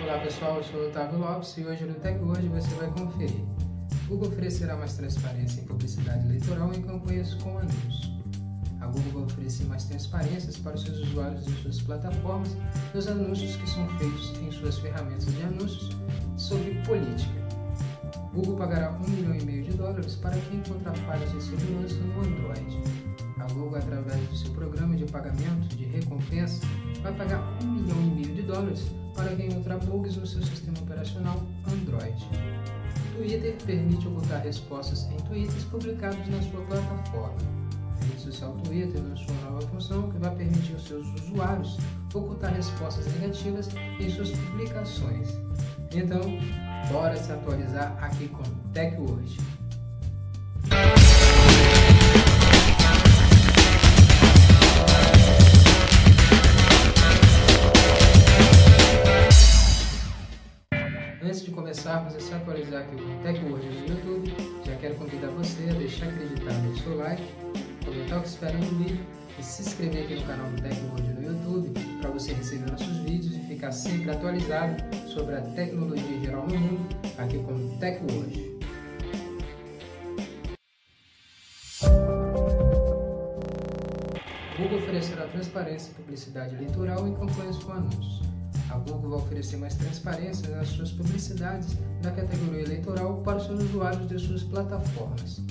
Olá pessoal, eu sou o Otávio Lopes e hoje no Tech Hoje você vai conferir. Google oferecerá mais transparência em publicidade eleitoral em campanhas com anúncios. A Google vai oferecer mais transparências para os seus usuários em suas plataformas nos anúncios que são feitos em suas ferramentas de anúncios sobre política. Google pagará um milhão e meio de dólares para quem encontrar falhas de segurança no Android. A Google, através do seu programa de pagamento de recompensa, vai pagar um milhão e meio de dólares para quem encontrar bugs no seu sistema operacional Android. Twitter permite ocultar respostas em tweets publicados na sua plataforma. A rede social Twitter lançou uma nova função que vai permitir aos seus usuários ocultar respostas negativas em suas publicações. Então, bora se atualizar aqui com TechWord. De começarmos a se atualizar aqui com TechWord no YouTube, já quero convidar você a deixar acreditado no seu like, comentar o que espera no vídeo e se inscrever aqui no canal do TechWord no YouTube para você receber nossos vídeos e ficar sempre atualizado sobre a tecnologia geral no mundo aqui com o TechWord. Google oferecerá transparência publicidade eleitoral em campanhas com anúncios. A Google vai oferecer mais transparência nas suas publicidades da categoria eleitoral para os seus usuários de suas plataformas.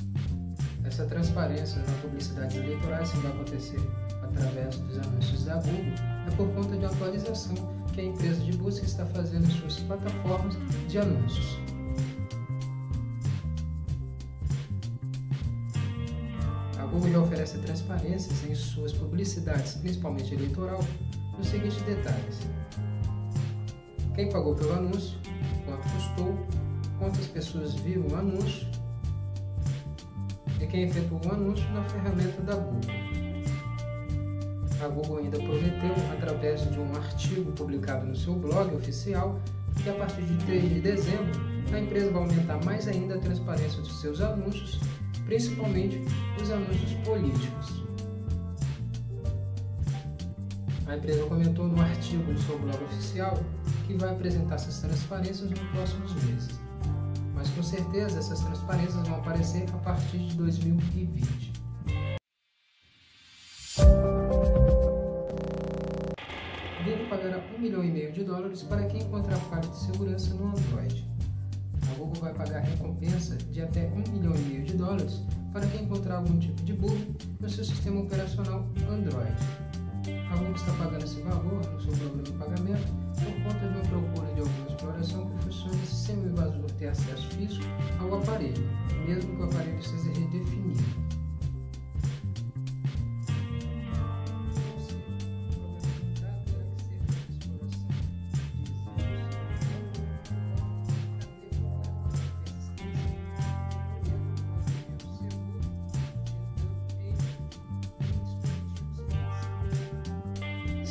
Essa transparência na publicidade eleitoral que vai acontecer através dos anúncios da Google é por conta de uma atualização que a empresa de busca está fazendo em suas plataformas de anúncios. A Google já oferece transparências em suas publicidades, principalmente eleitoral, nos seguintes detalhes quem pagou pelo anúncio, quanto custou, quantas pessoas viram o anúncio e quem efetuou o anúncio na ferramenta da Google. A Google ainda prometeu, através de um artigo publicado no seu blog oficial, que a partir de 3 de dezembro a empresa vai aumentar mais ainda a transparência dos seus anúncios, principalmente os anúncios políticos. A empresa comentou no artigo do seu blog oficial que vai apresentar essas transparências nos próximos meses. Mas com certeza essas transparências vão aparecer a partir de 2020. Google pagará um milhão e meio de dólares para quem encontrar falha de segurança no Android. A Google vai pagar recompensa de até um milhão e meio de dólares para quem encontrar algum tipo de bug no seu sistema operacional Android. A Google está pagando esse valor no seu programa de pagamento por conta de uma procura de alguma exploração que funcione sem o invasor ter acesso físico ao aparelho, mesmo que o aparelho seja redefinido.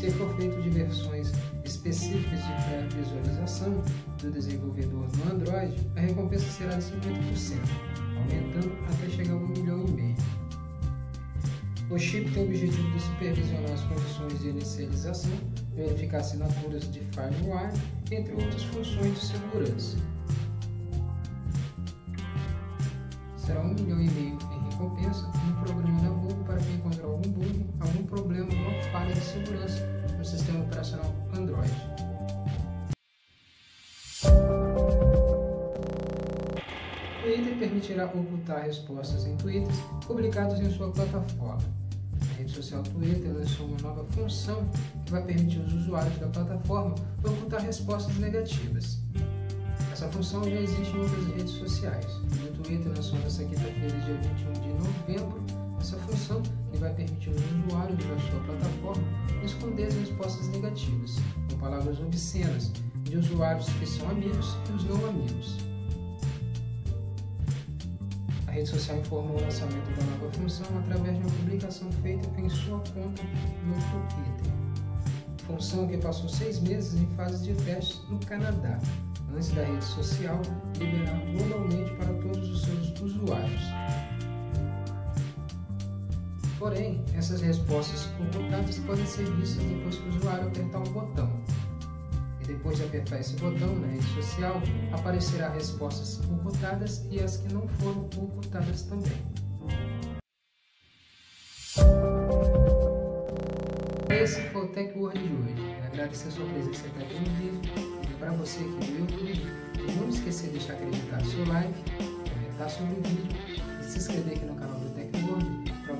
Se for feito de versões específicas de pré-visualização do desenvolvedor no Android, a recompensa será de 50%, aumentando até chegar a 1 milhão e meio. O chip tem o objetivo de supervisionar as condições de inicialização, verificar assinaturas de firmware, entre outras funções de segurança. Será 1 milhão e meio em recompensa no programa da Google para quem encontrar algum bug, algum problema ou uma falha de segurança no sistema operacional Android. Twitter permitirá ocultar respostas em tweets publicados em sua plataforma. A rede social Twitter lançou uma nova função que vai permitir os usuários da plataforma ocultar respostas negativas. Essa função já existe em outras redes sociais. No Twitter lançou nesta quinta-feira, dia 21 de novembro, vai permitir aos usuários da sua plataforma esconder as respostas negativas, com palavras obscenas, de usuários que são amigos e os não amigos. A rede social informou o lançamento da nova função através de uma publicação feita em sua conta no Twitter. Função que passou seis meses em fase de testes no Canadá, antes da rede social liberar globalmente para todos os seus usuários. Porém, essas respostas ocultadas podem ser vistas depois que o usuário apertar um botão. E Depois de apertar esse botão na rede social, aparecerá respostas computadas e as que não foram computadas também. Esse foi o Tech Word de hoje. Agradecer a sua presença até aqui no vídeo. E para você que viu o vídeo, não esquecer de deixar acreditar seu like, comentar sobre o vídeo e se inscrever aqui no canal do Tech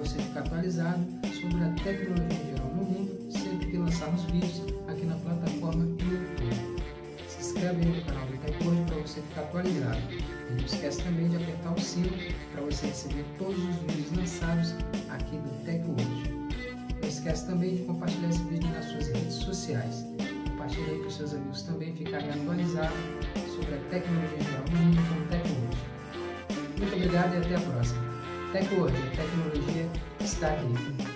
você ficar atualizado sobre a tecnologia em geral no mundo sempre que lançarmos vídeos aqui na plataforma YouTube. Se inscreve aí no canal do Tech Word para você ficar atualizado. E não esquece também de apertar o sino para você receber todos os vídeos lançados aqui do Tech Word. Não esquece também de compartilhar esse vídeo nas suas redes sociais. Compartilhe os seus amigos também ficarem atualizados sobre a tecnologia em geral no mundo com TecWord. Muito obrigado e até a próxima. TecWord, a tecnologia está aqui.